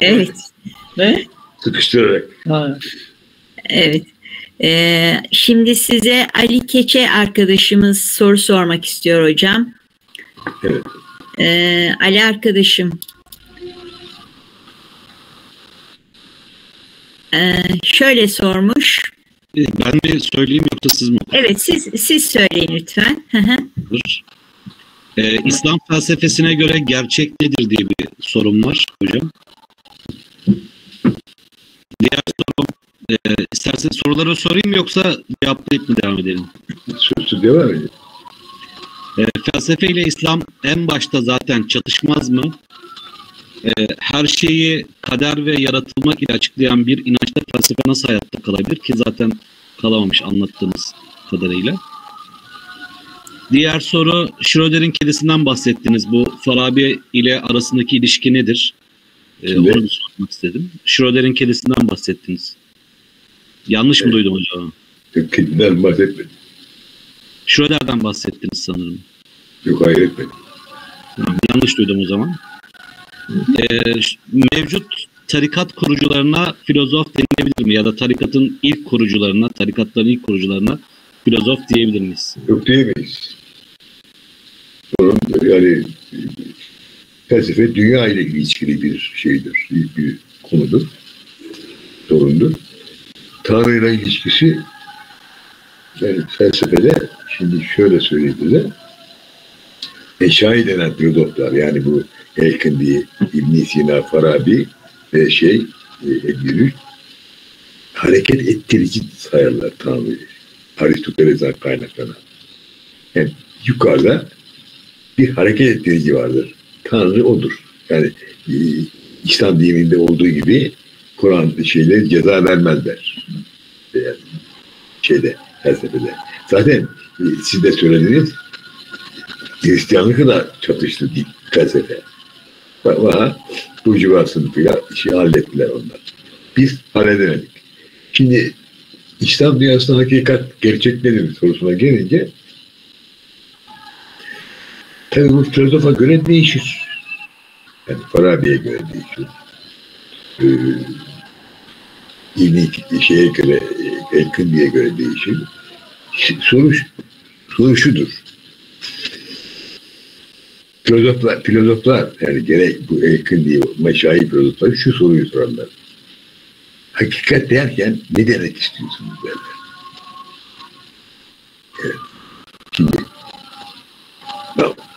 Evet. Ne? Sıkıştırarak. Ha. Evet. Ee, şimdi size Ali Keçe arkadaşımız soru sormak istiyor hocam. Evet. Ee, Ali arkadaşım. Ee, şöyle sormuş. Ben mi söyleyeyim yoksa siz mi? Evet siz siz söyleyin lütfen. Ee, İslam felsefesine göre gerçek nedir diye bir sorum var hocam. Diğer sorum, e, isterseniz soruları sorayım yoksa cevaplayıp mı devam edelim? Sözü devam edin. E, felsefe ile İslam en başta zaten çatışmaz mı? E, her şeyi kader ve yaratılmak ile açıklayan bir inançta felsefe nasıl hayatta kalabilir ki zaten kalamamış anlattığınız kadarıyla. Diğer soru Schröder'in kedisinden bahsettiniz. Bu Farabi ile arasındaki ilişki nedir? E, Kimde? onu sormak istedim. Schröder'in kedisinden bahsettiniz. Yanlış mı duydum hocam? Kediden bahsetmedim. Schröder'den bahsettiniz sanırım. Yok hayır etmedim. Tamam, yanlış duydum o zaman. Ee, mevcut tarikat kurucularına filozof denilebilir mi? Ya da tarikatın ilk kurucularına, tarikatların ilk kurucularına filozof diyebilir miyiz? Yok diyemeyiz. Onun yani felsefe dünya ile ilişkili bir şeydir, bir, bir konudur, sorundur. Tanrı ile ilişkisi yani felsefede şimdi şöyle söyleyeyim size Eşai denen filozoflar yani bu Elkindi, ibn Sina, Farabi ve şey e, Ebnül hareket ettirici sayarlar Tanrı'yı. Aristoteles'ten kaynaklanan. Yani yukarıda bir hareket ettirici vardır. Tanrı odur. Yani e, İslam dininde olduğu gibi Kur'an şeyleri ceza vermezler. Yani şeyde, felsefede. Zaten e, siz de söylediniz Hristiyanlıkla çatıştı din, felsefe. Ama Burjuva sınıfıyla işi hallettiler onlar. Biz halledemedik. Şimdi İslam dünyasında hakikat gerçek nedir sorusuna gelince tabi bu filozofa göre değişir. Yani Farabi'ye göre değişir. Ee, İbn şeye göre, Elkındi'ye göre değişir. Soru, soru şudur. Filozoflar, filozoflar yani gerek bu Elkindi, meşayi filozoflar şu soruyu sorarlar. Hakikat derken ne demek istiyorsunuz derler. Evet. Şimdi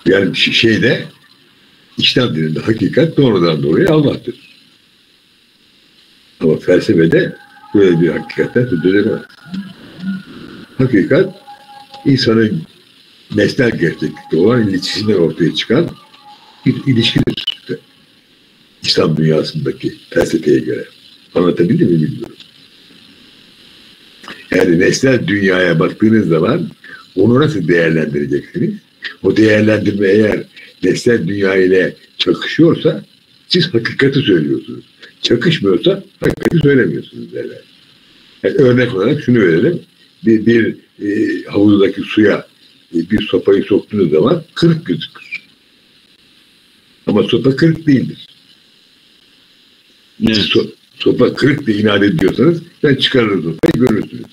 yani şeyde İslam dininde hakikat doğrudan doğruya Allah'tır. Ama felsefede böyle bir hakikatten söz edilemez. Hakikat insanın nesnel gerçeklikte olan ilişkisinden ortaya çıkan bir ilişkidir. İslam dünyasındaki felsefeye göre. Anlatabildim mi bilmiyorum. Yani nesnel dünyaya baktığınız zaman onu nasıl değerlendireceksiniz? O değerlendirme eğer nesnel dünya ile çakışıyorsa siz hakikati söylüyorsunuz. Çakışmıyorsa hakikati söylemiyorsunuz derler. Yani örnek olarak şunu verelim. Bir, bir e, havuzdaki suya e, bir sopayı soktuğunuz zaman kırık gözükür. Ama sopa kırık değildir. Evet. So- sopa kırık diye inat ediyorsanız ben çıkarırım sopayı görürsünüz.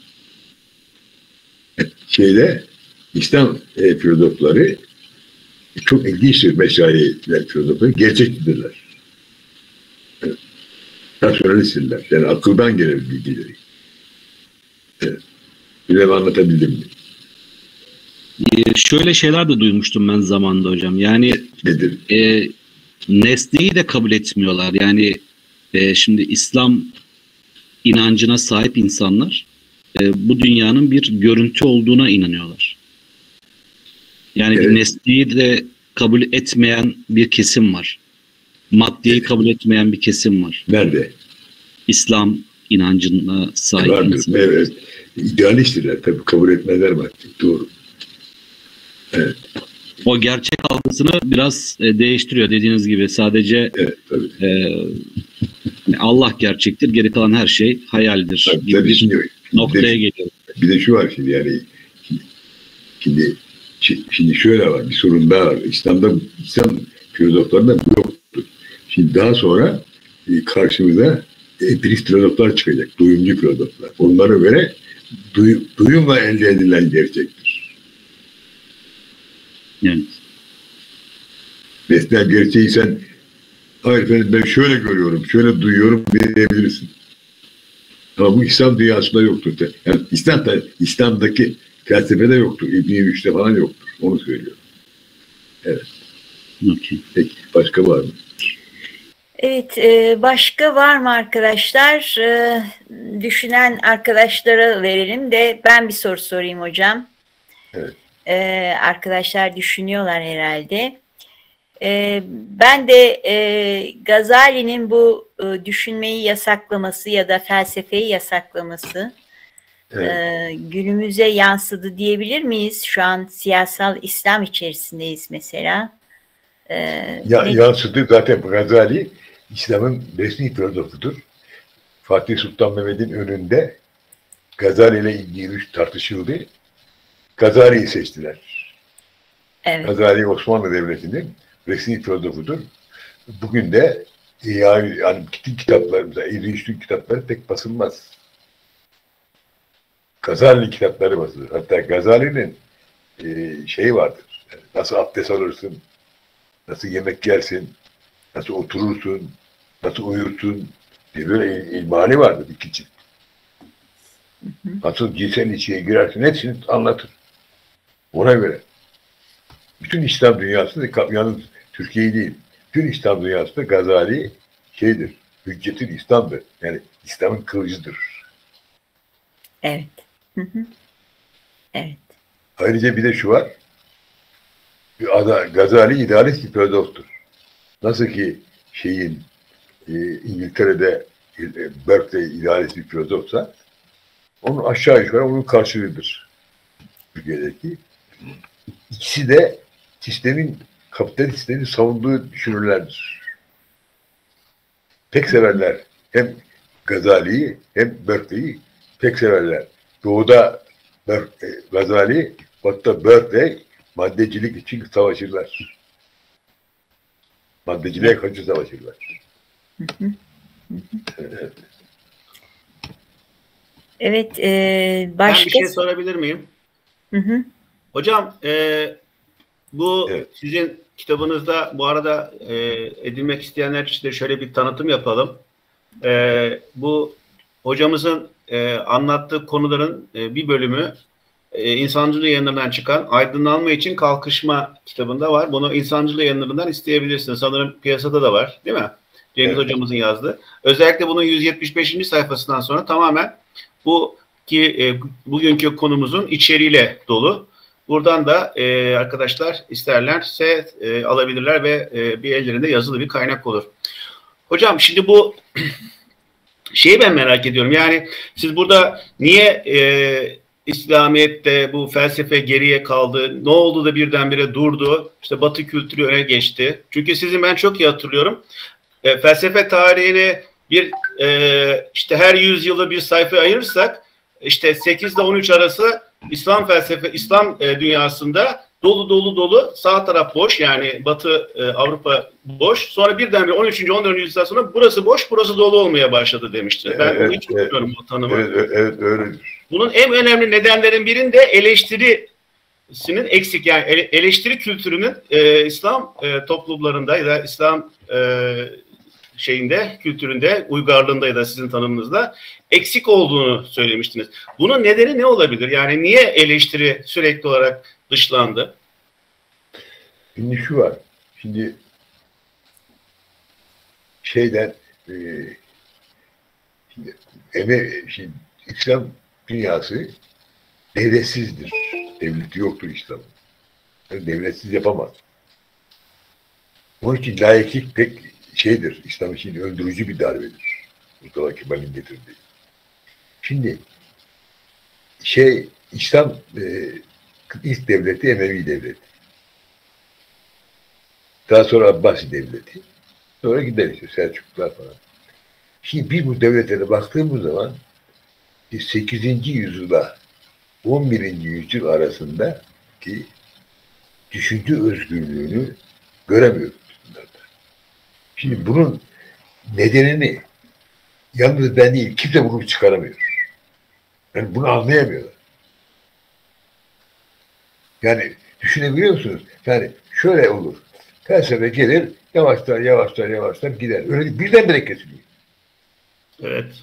Şeyde İslam e, filozofları çok ilginçtir meşayiler filozofları. Gerçekçidirler. Evet. Rasyonalisttirler. Yani akıldan gelen bilgileri. Evet. Bilmem anlatabildim mi? Ee, şöyle şeyler de duymuştum ben zamanında hocam. Yani Nedir? e, nesneyi de kabul etmiyorlar. Yani e, şimdi İslam inancına sahip insanlar e, bu dünyanın bir görüntü olduğuna inanıyorlar. Yani Evet. bir nesneyi de kabul etmeyen bir kesim var. Maddeyi kabul etmeyen bir kesim var. Nerede? İslam inancına sahip insanlar. Evet. İdealisttirler. Tabii kabul etmezler maddeyi. Doğru. Evet. O gerçek algısını biraz e, değiştiriyor dediğiniz gibi. Sadece Evet. Tabii. e, Allah gerçektir, geri kalan her şey hayaldir Tabii, gibi tabii bir şimdi, noktaya geliyor. bir de şu var şimdi yani şimdi şi- şimdi şöyle var bir sorun daha var. İslam'da İslam filozoflarında bu yoktu. Şimdi daha sonra e, karşımıza empirist filozoflar çıkacak. Duyumcu filozoflar. Onlara göre duy, duyumla elde edilen gerçektir. Evet. Nesnel gerçeği sen hayır efendim ben şöyle görüyorum, şöyle duyuyorum diyebilirsin. Ama bu İslam dünyasında yoktur. Yani İslam'da, İslam'daki felsefede yoktur. İbn-i Rüşd'de falan yoktur. Onu söylüyorum. Evet. Okay. Peki. Başka var mı? Evet, e, başka var mı arkadaşlar? E, düşünen arkadaşlara verelim de ben bir soru sorayım hocam. Evet. E, arkadaşlar düşünüyorlar herhalde. Ben de Gazali'nin bu düşünmeyi yasaklaması ya da felsefeyi yasaklaması evet. günümüze yansıdı diyebilir miyiz? Şu an siyasal İslam içerisindeyiz mesela. Ya, yansıdı zaten Gazali İslam'ın resmi filozofudur. Fatih Sultan Mehmet'in önünde Gazali ile ilgili tartışıldı. Gazali'yi seçtiler. Evet. Gazali Osmanlı Devleti'nin resmi filozofudur. Bugün de yani, yani bütün kitaplarımıza, İbn kitapları pek basılmaz. Gazali kitapları basılır. Hatta Gazali'nin e, şeyi vardır. nasıl abdest alırsın, nasıl yemek yersin, nasıl oturursun, nasıl uyursun diye böyle ilmani vardır iki çift. Nasıl cinsel ilişkiye girersin hepsini anlatır. Ona göre. Bütün İslam dünyasında yalnız Türkiye değil. Bütün İslam dünyasında Gazali şeydir. Hüccetin İslam'dır. Yani İslam'ın kılıcıdır. Evet. Evet. Ayrıca bir de şu var. Gazali idealist bir filozoftur. Nasıl ki şeyin e, İngiltere'de e, Berkeley idealist bir filozofsa onun aşağı yukarı onun karşılığıdır. Türkiye'deki. İkisi de sistemin kapitalist sistemin savunduğu düşünürlerdir. Pek severler. Hem Gazali'yi hem Berkeley'i pek severler. Doğuda Ber e, Gazali, batıda Berkeley maddecilik için savaşırlar. Maddeciliğe karşı savaşırlar. Evet, e, başka... Ben bir şey sorabilir miyim? Hı hı. Hocam, e, bu evet. sizin kitabınızda bu arada e, edilmek isteyenler için de şöyle bir tanıtım yapalım. E, bu hocamızın e, anlattığı konuların e, bir bölümü e, İnsancılığı yayınlarından çıkan Aydınlanma için Kalkışma kitabında var. Bunu İnsancılığı yayınlarından isteyebilirsiniz. Sanırım piyasada da var değil mi? Cengiz evet. hocamızın yazdığı. Özellikle bunun 175. sayfasından sonra tamamen bu ki e, bugünkü konumuzun içeriğiyle dolu. Buradan da e, arkadaşlar isterlerse e, alabilirler ve e, bir ellerinde yazılı bir kaynak olur. Hocam şimdi bu şeyi ben merak ediyorum. Yani siz burada niye e, İslamiyet'te bu felsefe geriye kaldı? Ne oldu da birdenbire durdu? İşte Batı kültürü öne geçti. Çünkü sizin ben çok iyi hatırlıyorum. E, felsefe tarihini bir e, işte her yüzyılı bir sayfa ayırırsak işte 8 ile 13 arası İslam felsefe, İslam e, dünyasında dolu dolu dolu sağ taraf boş yani Batı e, Avrupa boş. Sonra birdenbire 13. 14. yüzyıldan sonra burası boş, burası dolu olmaya başladı demişti. Ben evet, hiç evet, bu tanımı. Evet, evet, öyledir. Bunun en önemli nedenlerin birinde eleştirisinin eksik yani eleştiri kültürünün e, İslam e, toplumlarında ya da İslam e, şeyinde, kültüründe, uygarlığında ya da sizin tanımınızda eksik olduğunu söylemiştiniz. Bunun nedeni ne olabilir? Yani niye eleştiri sürekli olarak dışlandı? Şimdi şu var. Şimdi şeyden e, şimdi, eme, şimdi İslam dünyası devletsizdir. Devleti yoktur İslam'ın. Yani devletsiz yapamaz. Onun için layıklık pek şeydir, İslam için öldürücü bir darbedir. Mustafa Kemal'in getirdiği. Şimdi şey İslam e, ilk devleti Emevi devleti. Daha sonra Abbasi devleti. Sonra gider işte Selçuklular falan. Şimdi biz bu devletlere baktığımız zaman 8. yüzyıla 11. yüzyıl arasında ki düşünce özgürlüğünü göremiyoruz. Şimdi bunun nedenini yalnız ben değil kimse bunu çıkaramıyor. Yani bunu anlayamıyorlar. Yani düşünebiliyor musunuz? Yani şöyle olur. Felsefe gelir, yavaştan yavaştan yavaştan gider. Öyle birdenbire kesiliyor. Evet.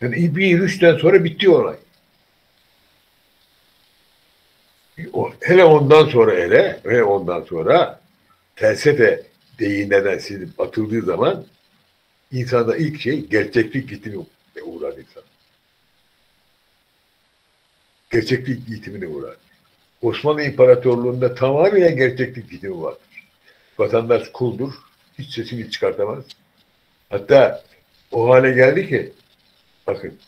Yani bir üçten sonra bitti olay. Hele ondan sonra hele, hele ondan sonra felsefe deyinlerden silip atıldığı zaman insanda ilk şey gerçeklik gitimi uğrar insan. Gerçeklik gitimine uğrar. Osmanlı İmparatorluğu'nda tamamen gerçeklik gitimi vardır. Vatandaş kuldur, hiç sesini çıkartamaz. Hatta o hale geldi ki bakın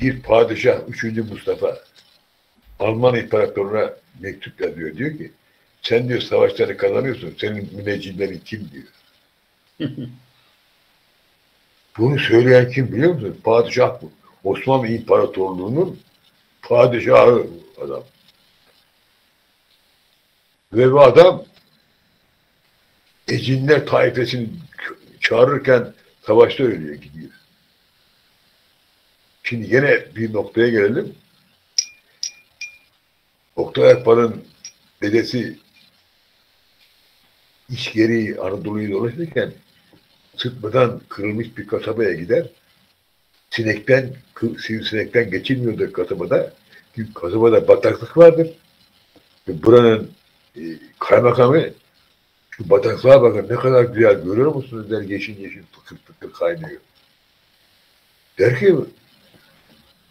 bir padişah 3. Mustafa Alman İmparatorluğu'na mektup yazıyor. Diyor ki sen diyor savaşları kazanıyorsun. Senin müneccimlerin kim diyor. Bunu söyleyen kim biliyor musun? Padişah bu. Osmanlı İmparatorluğu'nun padişahı adam. Ve bu adam Ecinler taifesini çağırırken savaşta ölüyor gidiyor. Şimdi yine bir noktaya gelelim. Oktay Akbar'ın dedesi iş gereği Anadolu'yu dolaşırken sıtmadan kırılmış bir kasabaya gider. Sinekten, sinekten geçilmiyordu kasabada. Çünkü kasabada bataklık vardır. Ve buranın e, kaymakamı şu bataklığa bakın ne kadar güzel görüyor musunuz der yeşil yeşil fıkır fıkır kaynıyor. Der ki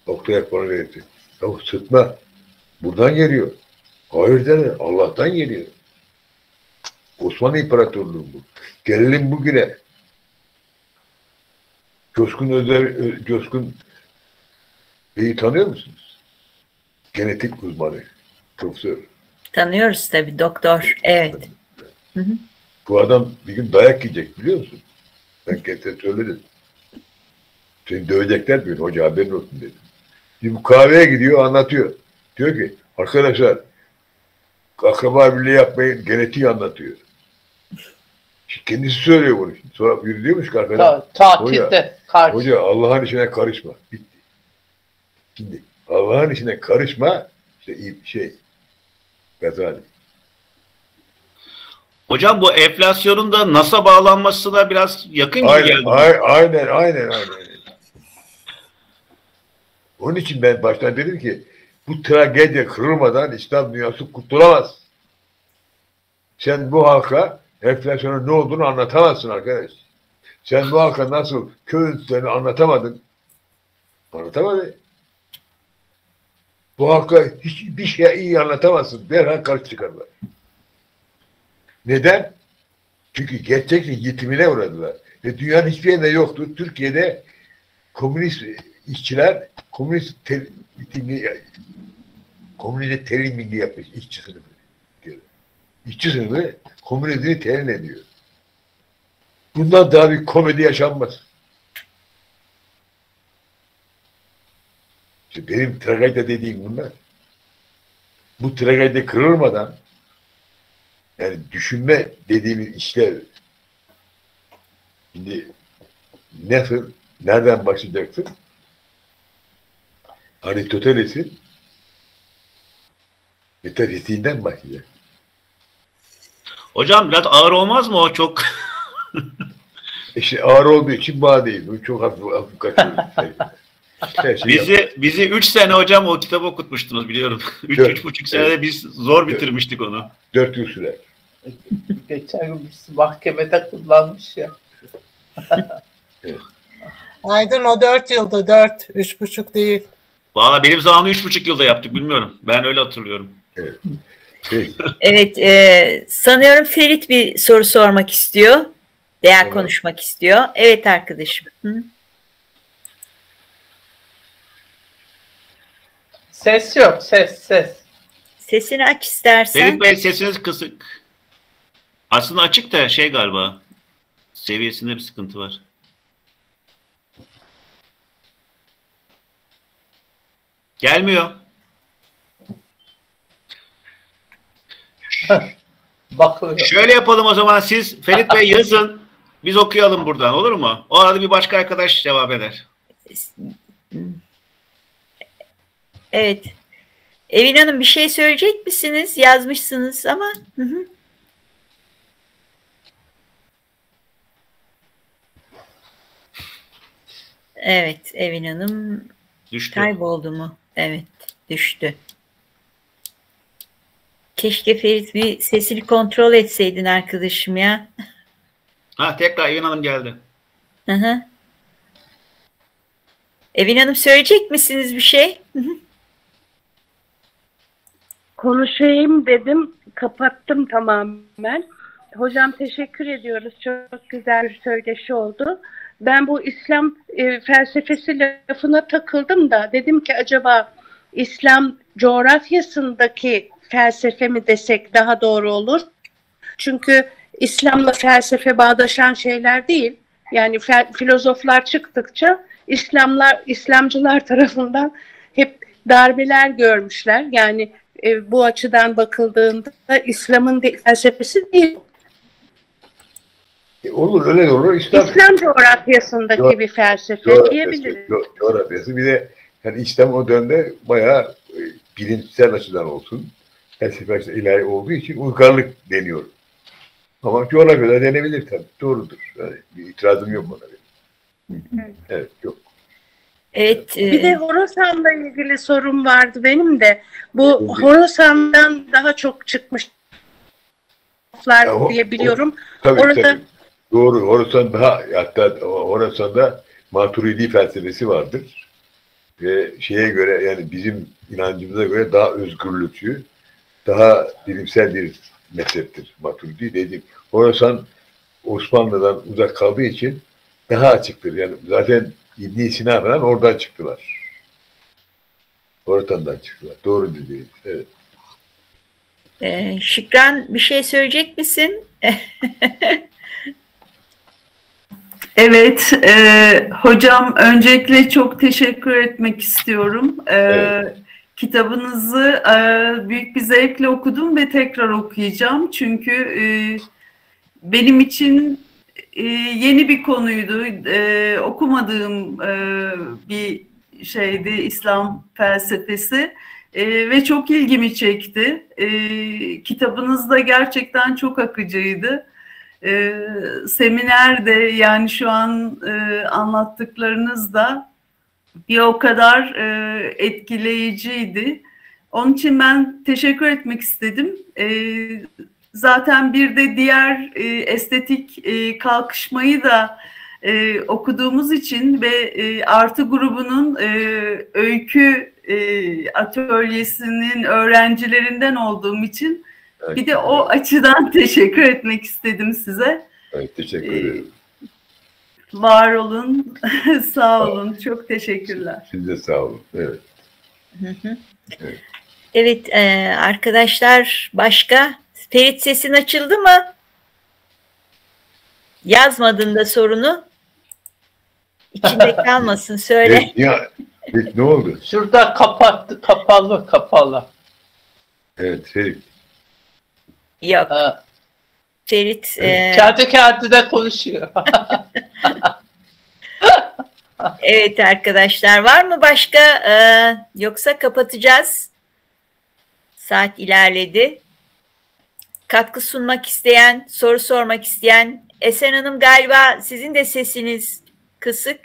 Oktay Akbar'ın verirdi. Ya sıtma buradan geliyor. Hayır der Allah'tan geliyor. Osmanlı İmparatorluğu bu. Gelelim bugüne. Coşkun Özer, Coşkun Bey'i tanıyor musunuz? Genetik uzmanı, profesör. Tanıyoruz tabii doktor, evet. Hı hı. Bu adam bir gün dayak yiyecek biliyor musun? Ben kendisine söyledim. Seni dövecekler diyor, hoca haberin olsun dedim. Şimdi bu kahveye gidiyor, anlatıyor. Diyor ki, arkadaşlar akraba birliği yapmayın, genetiği anlatıyor. Kendisi söylüyor bunu. Sonra ki arkadan. Ta tatilde. Hoca, hoca Allah'ın işine karışma. Bitti. Şimdi Allah'ın işine karışma işte şey Gazali. Hocam bu enflasyonun da NASA bağlanması da biraz yakın gibi aynen, geldi. Aynen, aynen, aynen, aynen. Onun için ben baştan dedim ki bu tragedi kırılmadan İslam dünyası kurtulamaz. Sen bu halka enflasyonun ne olduğunu anlatamazsın arkadaş. Sen bu halka nasıl köy enstitülerini anlatamadın. Anlatamadın. Bu halka hiçbir şey iyi anlatamazsın. Derhal karşı çıkarlar. Neden? Çünkü gerçekten yetimine uğradılar. Ve dünyanın hiçbir yerinde yoktu. Türkiye'de komünist işçiler komünist ter, komünist terim milli yapmış işçi sınıfı. İşçi sınıfı komünizmi terin ediyor. Bundan daha bir komedi yaşanmaz. İşte benim tragedya dediğim bunlar. Bu tragedya kırılmadan yani düşünme dediğimiz işler şimdi nasıl, nereden başlayacaksın? Aristoteles'in metafiziğinden başlayacaksın. Hocam biraz ağır olmaz mı o çok? İşte ağır olduğu için bağ değil. Bu çok hafif, hafif kaçıyor. Her şeyi bizi yapar. bizi 3 sene hocam o kitabı okutmuştunuz biliyorum. 3 üç, üç buçuk senede evet. biz zor bitirmiştik onu. 4 yıl sürer. Geçen gün mahkemede kullanmış ya. evet. Aydın o 4 yılda 4, 3,5 değil. Valla benim zamanı 3,5 yılda yaptık bilmiyorum. Ben öyle hatırlıyorum. Evet. evet, e, sanıyorum Ferit bir soru sormak istiyor. Veya evet. konuşmak istiyor. Evet arkadaşım. Hı? Ses yok, ses, ses. Sesini aç istersen. Ferit Bey sesiniz kısık. Aslında açık da şey galiba. Seviyesinde bir sıkıntı var. Gelmiyor. Bakıyor. Şöyle yapalım o zaman siz Ferit Bey yazın. Biz okuyalım buradan olur mu? O arada bir başka arkadaş cevap eder. Evet. Evin Hanım bir şey söyleyecek misiniz? Yazmışsınız ama. Hı hı. Evet, Evin Hanım Düştü. kayboldu mu? Evet, düştü. Keşke Ferit bir sesini kontrol etseydin arkadaşım ya. Ha tekrar Evin Hanım geldi. Hı hı. Evin Hanım söyleyecek misiniz bir şey? Hı hı. konuşayım dedim. Kapattım tamamen. Hocam teşekkür ediyoruz. Çok güzel bir söyleşi oldu. Ben bu İslam e, felsefesi lafına takıldım da dedim ki acaba İslam coğrafyasındaki felsefe mi desek daha doğru olur? Çünkü İslam'la felsefe bağdaşan şeyler değil. Yani fel- filozoflar çıktıkça İslamlar İslamcılar tarafından hep darbeler görmüşler. Yani e, bu açıdan bakıldığında İslam'ın de- felsefesi değil. E, olur öyle olur. İslam İslam coğrafyasındaki Co- bir felsefe coğrafyası, diyebiliriz. co- coğrafyası. Bir de yani İslam o dönemde bayağı e, bilimsel açıdan olsun. Felsefe açıdan ilahi olduğu için uygarlık deniyor. Ama coğrafyada denebilir tabii. Doğrudur. Yani bir itirazım yok ona benim. Evet yok. Evet. Bir e, de Horasan'la ilgili sorum vardı benim de. Bu. Horasan'dan daha çok çıkmış laflar Ya o- diye biliyorum. Tabii Orada- tabii. Doğru. Horasan daha hatta Horasan'da Maturidi felsefesi vardır. Ve şeye göre yani bizim inancımıza göre daha özgürlükçü, daha bilimsel bir mezheptir Maturidi dedim. Horasan Osmanlı'dan uzak kaldığı için daha açıktır. Yani zaten İbn Sina falan oradan çıktılar. Horasan'dan çıktılar. Doğru dediğiniz. Evet. e, Şükran bir şey söyleyecek misin? Evet, e, hocam öncelikle çok teşekkür etmek istiyorum. E, Evet. Kitabınızı e, büyük bir zevkle okudum ve tekrar okuyacağım. Çünkü e, benim için e, yeni bir konuydu. E, okumadığım e, bir şeydi İslam felsefesi E, ve çok ilgimi çekti. E, kitabınız da gerçekten çok akıcıydı. E, seminer yani şu an e, anlattıklarınız da bir o kadar e, etkileyiciydi. Onun için ben teşekkür etmek istedim. E, zaten bir de diğer e, estetik e, kalkışmayı da e, okuduğumuz için ve e, Artı grubunun e, öykü e, atölyesinin öğrencilerinden olduğum için Evet. bir de o açıdan teşekkür etmek istedim size. Evet, teşekkür Ee, ederim. Var olun, sağ olun. Çok teşekkürler. Siz de sağ olun. Evet. Hı hı. Evet e, arkadaşlar başka? Ferit sesin açıldı mı? Yazmadın da sorunu. İçinde kalmasın söyle. Evet, ya, evet, ne oldu? Şurada kapattı, kapalı, kapalı. Evet, Ferit. Yok Ha, Ferit e, kendi kendine konuşuyor. evet arkadaşlar var mı başka E, yoksa kapatacağız. Saat ilerledi. Katkı sunmak isteyen, soru sormak isteyen Esen Hanım galiba sizin de sesiniz kısık.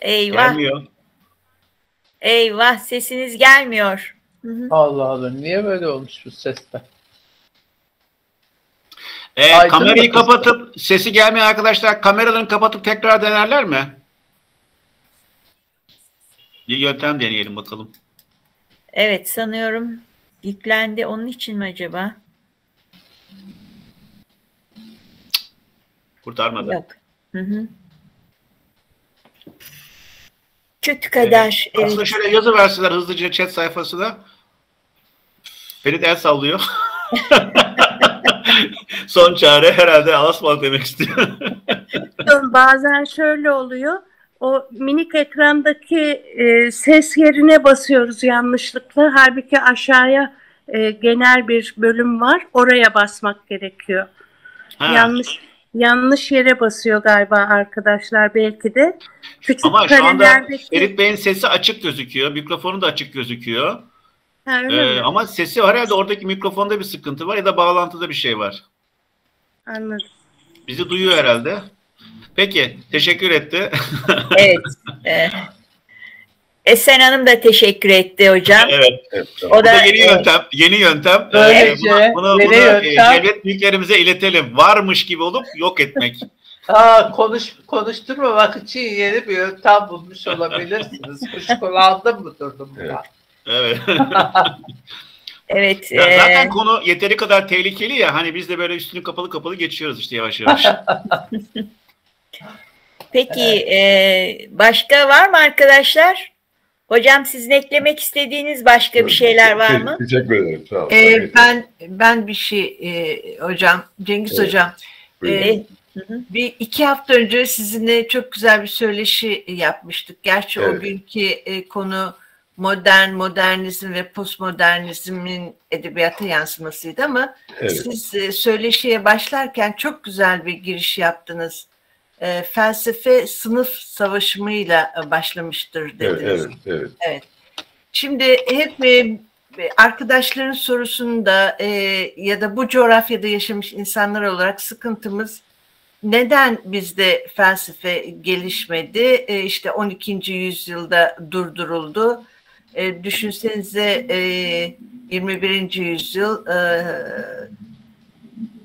Eyvah, Gelmiyor. eyvah sesiniz gelmiyor. Hı hı. Allah Allah, niye böyle olmuş bu sesler? Ee, Aydın kamerayı kapatıp sesi gelmeyen arkadaşlar kameralarını kapatıp tekrar denerler mi? Bir yöntem deneyelim bakalım. Evet sanıyorum yüklendi. Onun için mi acaba? Kurtarmadı. Yok. Hı hı. Kötü kader. Evet. Aslında şöyle yazı verseler hızlıca chat sayfasına. Ferit el sallıyor. Son çare herhalde alasmalık demek istiyor. Bazen şöyle oluyor. O minik ekrandaki e, ses yerine basıyoruz yanlışlıkla. Halbuki aşağıya e, genel bir bölüm var. Oraya basmak gerekiyor. Ha. Yanlış yanlış yere basıyor galiba arkadaşlar belki de. Küçük Ama şu anda Ferit Bey'in sesi açık gözüküyor. Mikrofonu da açık gözüküyor. Ha, Ee, mi? ama sesi herhalde oradaki mikrofonda bir sıkıntı var ya da bağlantıda bir şey var. Anladım. Bizi duyuyor herhalde. Peki, teşekkür etti. Evet. e, Esen Hanım da teşekkür etti hocam. evet. Evet, O Bu da da yeni e, yöntem. Yeni yöntem. Böylece Ee, bunu, bunu, yeni bunu, e, yöntem. devlet büyüklerimize iletelim. Varmış gibi olup yok etmek. Aa, konuş, konuşturmamak için yeni bir yöntem bulmuş olabilirsiniz. Kuş kulağında mı durdum Evet. Evet. evet. Ya e, zaten konu yeteri kadar tehlikeli ya. Hani biz de böyle üstünü kapalı kapalı geçiyoruz işte yavaş yavaş. Peki e, başka var mı arkadaşlar? Hocam sizin eklemek istediğiniz başka bir şeyler var mı? Teşekkür ederim. Sağ olun. Ee, Evet. ben ben bir şey e, hocam Cengiz Evet. hocam Buyurun. e, Hı hı. bir iki hafta önce sizinle çok güzel bir söyleşi yapmıştık. Gerçi o Evet. günkü e, konu modern modernizm ve postmodernizmin edebiyata yansımasıydı ama Evet. siz e, söyleşiye başlarken çok güzel bir giriş yaptınız. E, felsefe sınıf savaşımıyla e, başlamıştır Evet, dediniz. evet, evet. Şimdi hep e, arkadaşların sorusunda e, ya da bu coğrafyada yaşamış insanlar olarak sıkıntımız neden bizde felsefe gelişmedi? E, işte 12. yüzyılda durduruldu. E, düşünsenize e, 21. yüzyıl e,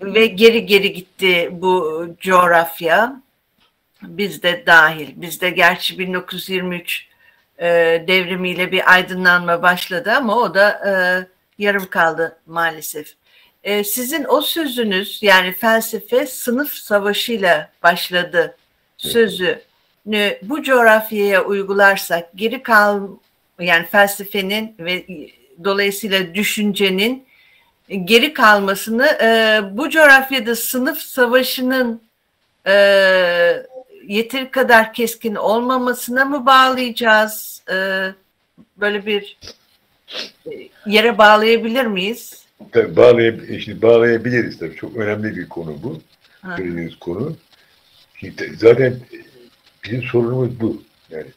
ve geri geri gitti bu coğrafya. Bizde dahil. Bizde gerçi 1923 e, devrimiyle bir aydınlanma başladı ama o da e, yarım kaldı maalesef. E, sizin o sözünüz yani felsefe sınıf savaşıyla başladı sözü bu coğrafyaya uygularsak geri kal yani felsefenin ve dolayısıyla düşüncenin geri kalmasını e, bu coğrafyada sınıf savaşının e, yeteri kadar keskin olmamasına mı bağlayacağız? E, böyle bir e, yere bağlayabilir miyiz? Tabii bağlayab işte bağlayabiliriz tabii. Çok önemli bir konu bu. Ha. Söylediğiniz konu. Şimdi zaten bizim sorunumuz bu. Yani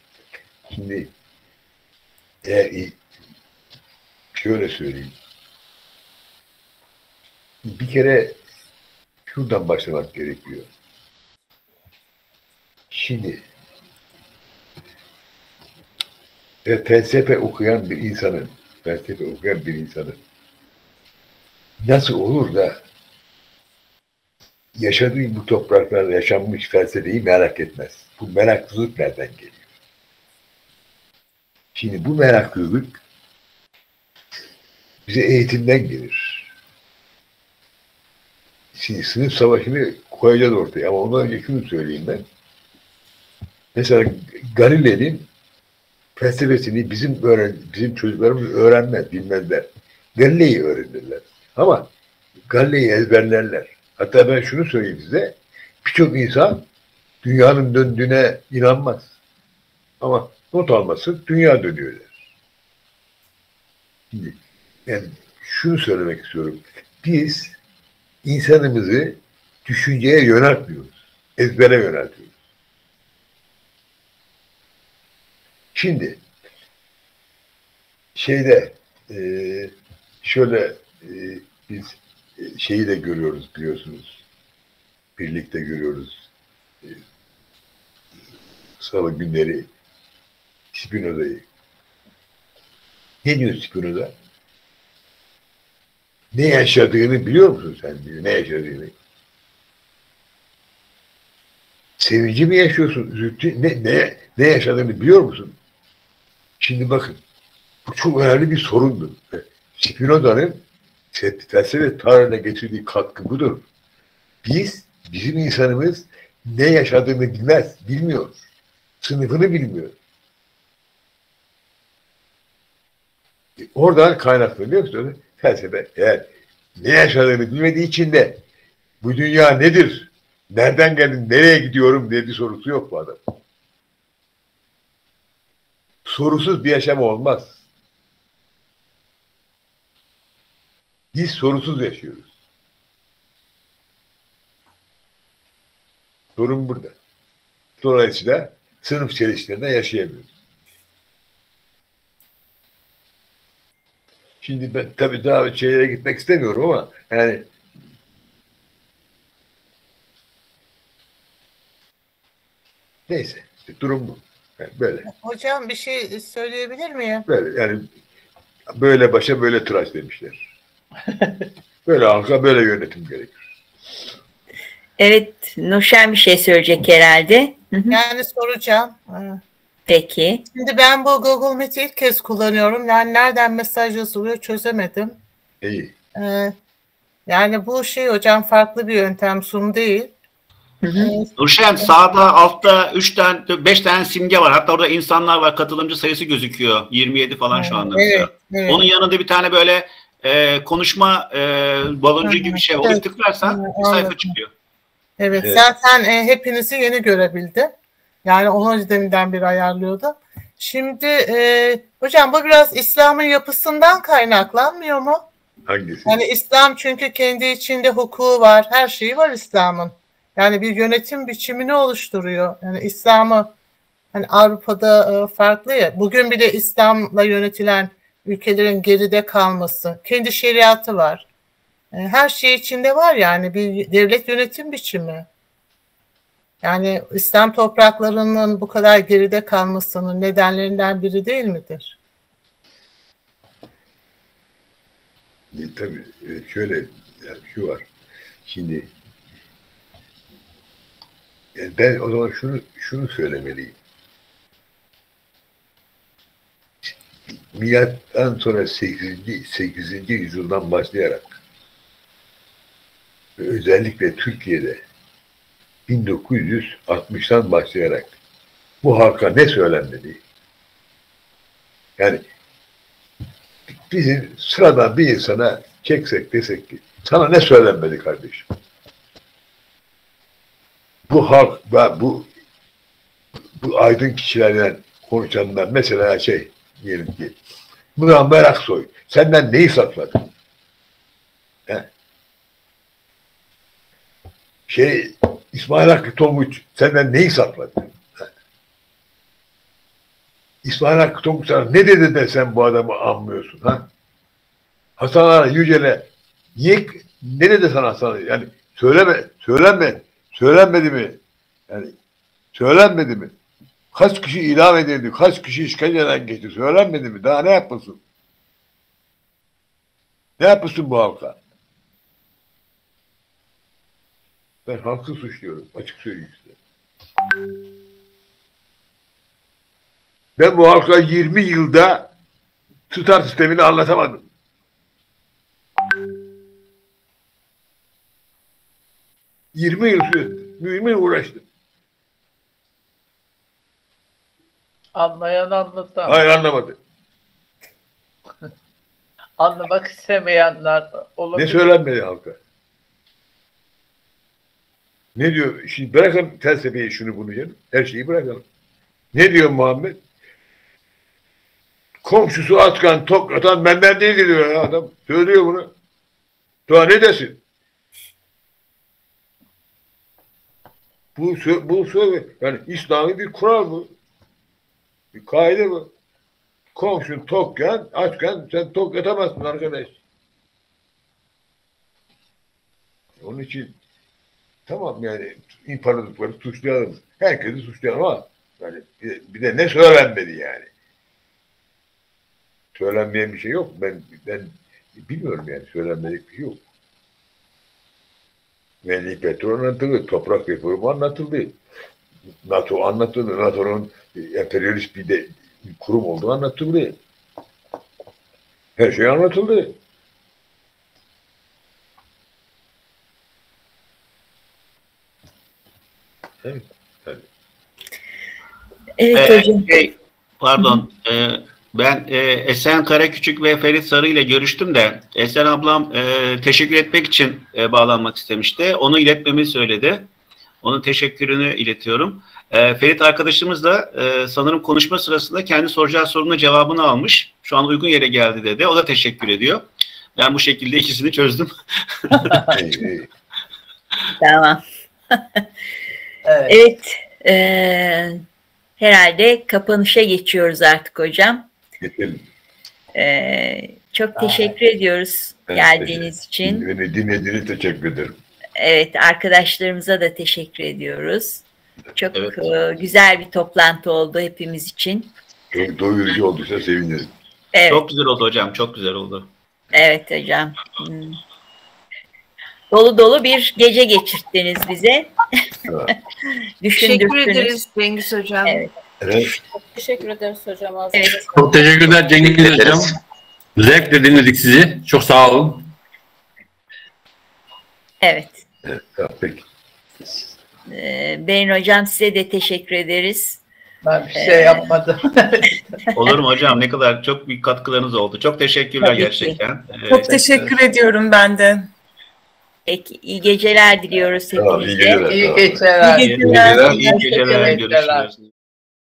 şimdi eğer şöyle söyleyeyim. Bir kere şuradan başlamak gerekiyor. Şimdi ve felsefe okuyan bir insanın, felsefe okuyan bir insanın nasıl olur da yaşadığı bu topraklarda yaşanmış felsefeyi merak etmez. Bu meraklılık nereden geliyor? Şimdi bu meraklılık bize eğitimden gelir. Şimdi sınıf savaşını koyacağız ortaya ama ondan önce şunu söyleyeyim ben. Mesela Galile'nin felsefesini bizim öğren bizim çocuklarımız öğrenmez, bilmezler. Galile'yi öğrenirler. Ama Galile'yi ezberlerler. Hatta ben şunu söyleyeyim size. Birçok insan dünyanın döndüğüne inanmaz. Ama not alması dünya dönüyor der. Yani şunu söylemek istiyorum. Biz insanımızı düşünceye yöneltmiyoruz. Ezbere yöneltiyoruz. Şimdi şeyde e, şöyle e, biz e, şeyi de görüyoruz biliyorsunuz. Birlikte görüyoruz. E, Salı günleri Spinoza'yı. Ne diyor Spinoza? Ne yaşadığını biliyor musun sen diyor. Ne yaşadığını. Sevinci mi yaşıyorsun? Üzüntü, ne, ne, ne yaşadığını biliyor musun? Şimdi bakın. Bu çok önemli bir sorundur. Spinoza'nın felsefe tarihine getirdiği katkı budur. Biz, bizim insanımız ne yaşadığını bilmez, bilmiyor. Sınıfını bilmiyor. Oradan kaynaklanıyor musun? Felsefe eğer ne yaşadığını bilmediği için de bu dünya nedir? Nereden geldim, nereye gidiyorum diye bir sorusu yok bu adam. Sorusuz bir yaşam olmaz. Biz sorusuz yaşıyoruz. Sorun burada. Dolayısıyla sınıf çelişkilerinde yaşayamıyoruz. Şimdi ben tabii daha şeylere gitmek istemiyorum ama yani neyse işte durum bu. Yani böyle. Hocam bir şey söyleyebilir miyim? Böyle yani böyle başa böyle tıraş demişler. böyle halka böyle yönetim gerekir. Evet, Nuşen bir şey söyleyecek herhalde. Yani soracağım. Peki. Şimdi ben bu Google Meet'i ilk kez kullanıyorum. Yani nereden mesaj yazılıyor çözemedim. İyi. Ee, yani bu şey hocam farklı bir yöntem Zoom değil. Hı hı. Nurşen sağda altta 3 tane 5 tane simge var. Hatta orada insanlar var. Katılımcı sayısı gözüküyor. 27 falan şu anda. Evet, mesela. evet. Onun yanında bir tane böyle e, konuşma e, baloncu gibi bir şey. Onu Evet. tıklarsan bir sayfa çıkıyor. Evet, Evet. zaten e, hepinizi yeni görebildim. Yani onu deminden bir ayarlıyordu. Şimdi e, hocam bu biraz İslam'ın yapısından kaynaklanmıyor mu? Hangisi? Yani İslam çünkü kendi içinde hukuku var, her şeyi var İslam'ın. Yani bir yönetim biçimini oluşturuyor. Yani İslam'ı hani Avrupa'da e, farklı ya. Bugün bile İslam'la yönetilen ülkelerin geride kalması, kendi şeriatı var. E, Her şey içinde var yani bir devlet yönetim biçimi. Yani İslam topraklarının bu kadar geride kalmasının nedenlerinden biri değil midir? E, tabii e, şöyle yani şu var. Şimdi yani ben o zaman şunu şunu söylemeliyim. Milattan sonra 8. 8. yüzyıldan başlayarak özellikle Türkiye'de 1960'tan başlayarak bu halka ne söylenmedi? Yani bizim sıradan bir insana çeksek desek ki sana ne söylenmedi kardeşim? Bu halk ve bu bu aydın kişilerden konuşanlar mesela şey diyelim ki Muammer Aksoy senden neyi sakladı? Şey İsmail Hakkı Tonguç senden neyi sakladı? İsmail Hakkı Tonguç sana ne dedi de sen bu adamı anmıyorsun ha? Hasan Ağa Yücel'e niye ne dedi sana Hasan Ağa? Yani söyleme, söylenme, söylenmedi mi? Yani söylenmedi mi? Kaç kişi idam edildi, kaç kişi işkenceden geçti, söylenmedi mi? Daha ne yapmasın? Ne yapmasın bu halka? Ben halkı suçluyorum, açık söyleyeyim size. Ben bu halka 20 yılda tutar sistemini anlatamadım. Yirmi yıl yıl uğraştım. Anlayan anlatan. Hayır anlamadı. Anlamak istemeyenler Ne olabilir. söylenmedi halka? Ne diyor? Şimdi bırakın felsefeyi şunu bunu canım. Her şeyi bırakalım. Ne diyor Muhammed? Komşusu atkan, tok atan benden değil diyor ya adam. Söylüyor bunu. Daha ne desin? Bu, bu söyle yani İslami bir kural bu. Bir kaide bu. Komşun tokken, açken sen tok yatamazsın arkadaş. Onun için tamam yani imparatorlukları suçlayalım. Herkesi suçlayalım ama yani bir bir de ne söylenmedi yani. Söylenmeyen bir şey yok. Ben ben bilmiyorum yani söylenmedik bir şey yok. Milli petrol anlatıldı, toprak reformu anlatıldı. NATO anlatıldı. NATO'nun emperyalist bir de bir kurum olduğu anlatıldı. Her şey anlatıldı. Evet. evet. Evet Ee, hocam. şey, pardon. e, ben e, Esen Karaküçük ve Ferit Sarı ile görüştüm de Esen ablam e, teşekkür etmek için e, bağlanmak istemişti. Onu iletmemi söyledi. Onun teşekkürünü iletiyorum. E, Ferit arkadaşımız da e, sanırım konuşma sırasında kendi soracağı sorunun cevabını almış. Şu an uygun yere geldi dedi. O da teşekkür ediyor. Ben bu şekilde ikisini çözdüm. Tamam. Evet. Evet. e, herhalde kapanışa geçiyoruz artık hocam. Geçelim. E, çok teşekkür ediyoruz Ben geldiğiniz için. Beni dinlediğiniz teşekkür ederim. Evet, arkadaşlarımıza da teşekkür ediyoruz. Çok Evet. e, güzel bir toplantı oldu hepimiz için. Çok doyurucu olduysa sevinirim. Evet, Çok güzel oldu hocam. Çok güzel oldu. evet hocam. Hmm. Dolu dolu bir gece geçirttiniz bize. Evet. Teşekkür Düşündürdünüz. ederiz Cengiz Hocam. Evet. Evet. Teşekkür ederiz hocam. Evet. Çok teşekkürler Cengiz Hocam. Zevkle dinledik sizi. Çok sağ olun. Evet. evet. tamam, Peki. Ee, Berin hocam size de teşekkür ederiz. Ben bir şey yapmadım. Olur mu hocam? Ne kadar çok büyük katkılarınız oldu. Çok teşekkürler Tabii ki. gerçekten. Ee, Çok teşekkür ediyorum ben de. Peki, iyi geceler diliyoruz Tamam, iyi hepinize. geceler. İyi geceler. İyi iyi geceler. geceler. iyi geceler. Ederim. Görüşürüz.